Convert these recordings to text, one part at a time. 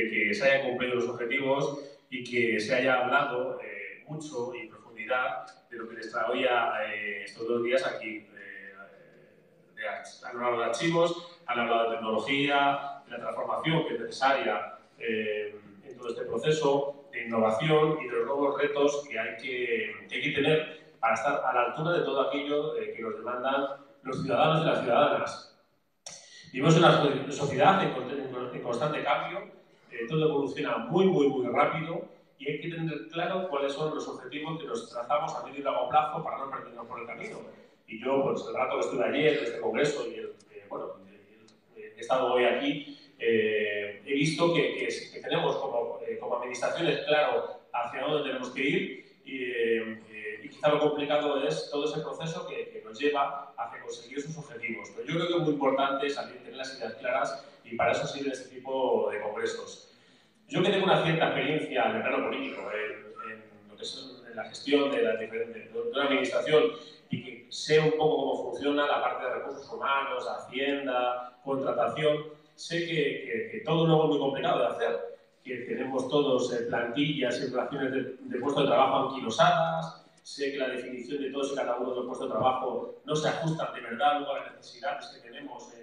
que se hayan cumplido los objetivos y que se haya hablado eh, mucho y en profundidad de lo que les traía eh, estos dos días aquí. De, han hablado de archivos, han hablado de tecnología, de la transformación que es necesaria en todo este proceso, de innovación y de los nuevos retos que hay que, que, hay que tener para estar a la altura de todo aquello que nos demandan los ciudadanos y las ciudadanas. Vivimos en una sociedad en, constante cambio, eh, todo evoluciona muy, muy, muy rápido y hay que tener claro cuáles son los objetivos que nos trazamos a medio y largo plazo para no perdernos por el camino. Y yo, pues el rato que estuve ayer en este congreso y el, eh, bueno, he estado hoy aquí, eh, he visto que, que, tenemos como, como administraciones claro hacia dónde tenemos que ir y quizá lo complicado es todo ese proceso que, nos lleva hacia conseguir esos objetivos. Pero yo creo que es muy importante salir, tener las ideas claras y para eso sirve este tipo de congresos. Yo que tengo una cierta experiencia en el plano político, en, lo que es la gestión de, la, de, una administración y que sé un poco cómo funciona la parte de recursos humanos, hacienda, contratación, sé que, que, todo luego es muy complicado de hacer, que tenemos todos eh, plantillas y relaciones de, de puesto de trabajo anquilosadas, sé que la definición de todos y cada uno de los puestos de trabajo no se ajusta de verdad a las necesidades que tenemos en,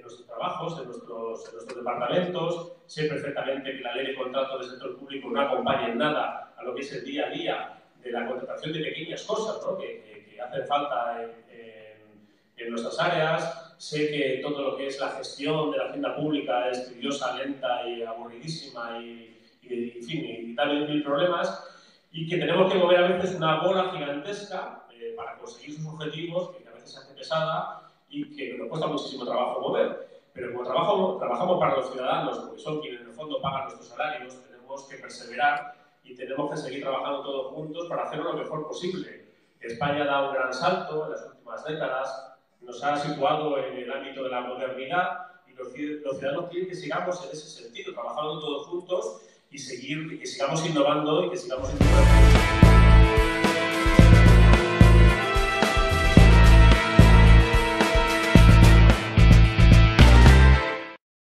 nuestros trabajos, en nuestros, nuestros, departamentos. Sé perfectamente que la ley de contrato del sector público no acompaña en nada a lo que es el día a día de la contratación de pequeñas cosas ¿no? que, que, hacen falta en, nuestras áreas. Sé que todo lo que es la gestión de la hacienda pública es tediosa, lenta y aburridísima y, y, en fin, y mil problemas y que tenemos que mover a veces una bola gigantesca eh, para conseguir sus objetivos, que a veces se hace pesada y que nos cuesta muchísimo trabajo mover. Pero como trabajo, trabajamos para los ciudadanos, porque son quienes en el fondo pagan nuestros salarios, tenemos que perseverar y tenemos que seguir trabajando todos juntos para hacerlo lo mejor posible. España dado un gran salto en las últimas décadas, nos ha situado en el ámbito de la modernidad y los, los ciudadanos quieren que sigamos en ese sentido, trabajando todos juntos y seguir, que sigamos innovando y que sigamos innovando.